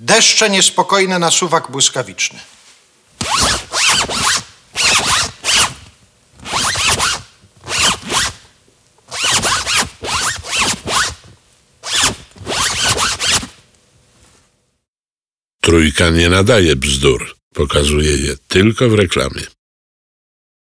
Deszcze niespokojne na suwak błyskawiczny. Trójka nie nadaje bzdur. Pokazuje je tylko w reklamie.